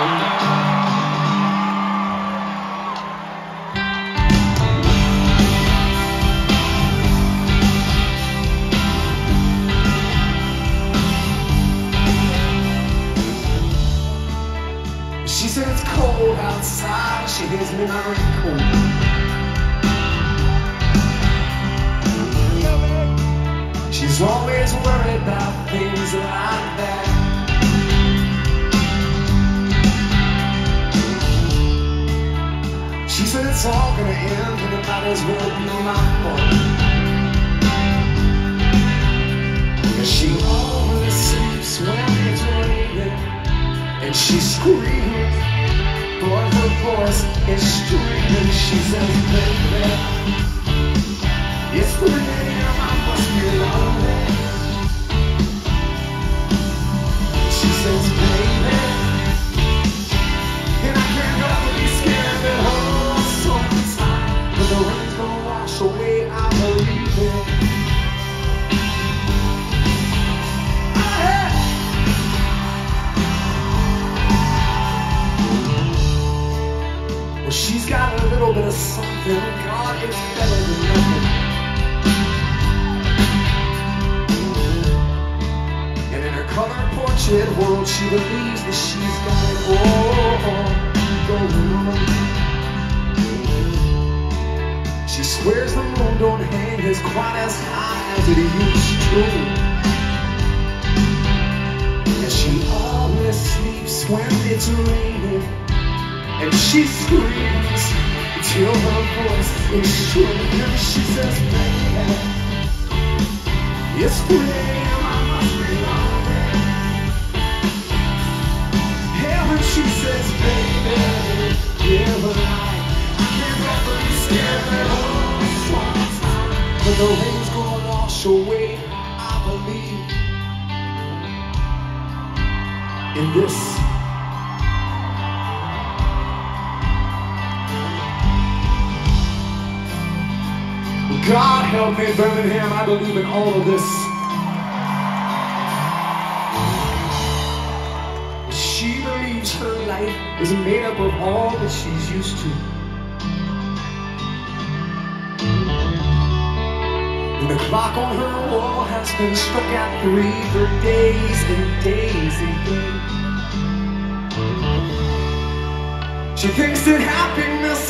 She said it's cold outside, she gives me my raincoat. She's always worried about things like that. It's all gonna end and it might as well be my fault. Cause she always sleeps when it's raining and she screams, but her voice is screaming. She says, baby, She's got a little bit of something. God, it's better than nothing. And in her color portrait world, she believes that she's got it all going on. She swears the moon don't hang as quite as high as it used to. And she always sleeps when it's raining. And she screams till her voice is shriveled. She says, baby, it's 3 a.m. I must be. Yeah, when she says, baby, yeah, but I, I can't but be scared that all. But the rain's gonna wash away, I believe. In this God help me, Birmingham. I believe in all of this. She believes her life is made up of all that she's used to. And the clock on her wall has been struck at three for days and days and days. She thinks that happiness